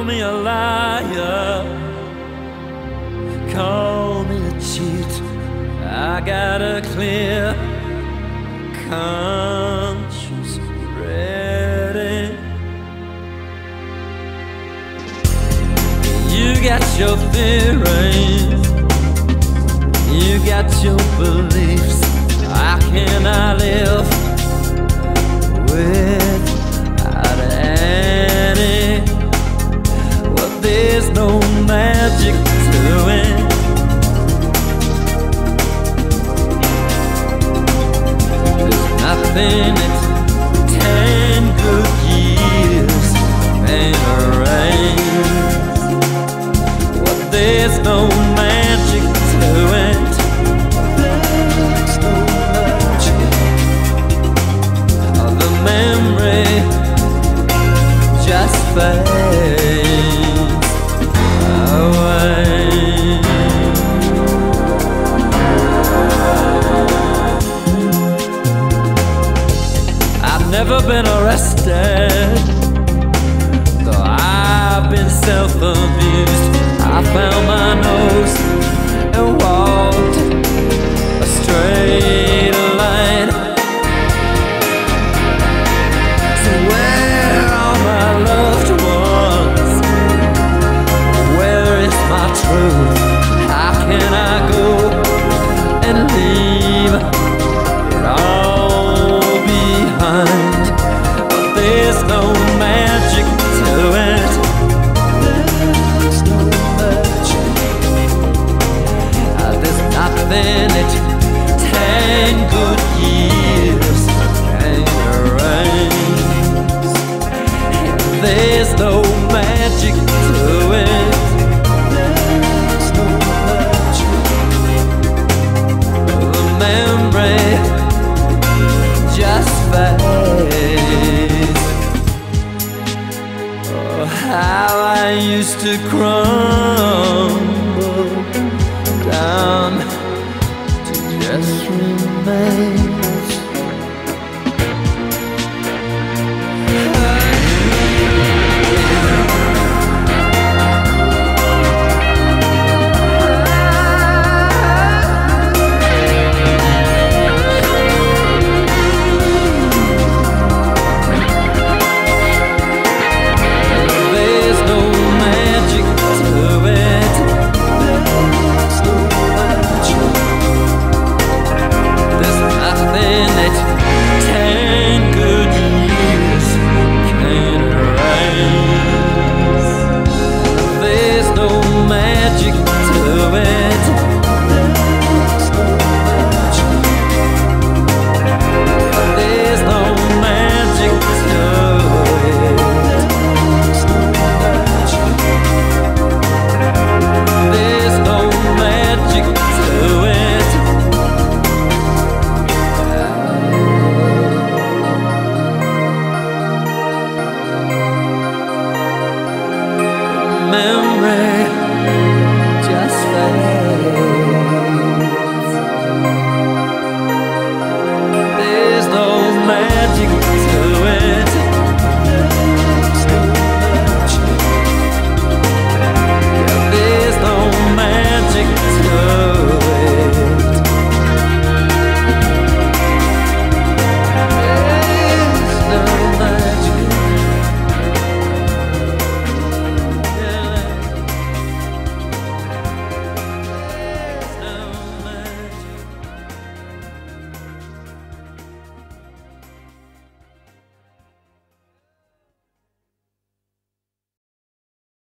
Call me a liar, call me a cheat. I got a clear conscience ready. You got your theories, Nothing in ten good years ain't arranged. Well, there's no never been arrested, though I've been self abused. I found my nose and walked a straight line. So, where are my loved ones? Where is my truth? How can I go and leave Nothing it ten good years can erase. There's no magic to it. There's no magic. The memory just fades. Oh, how I used to crumble remain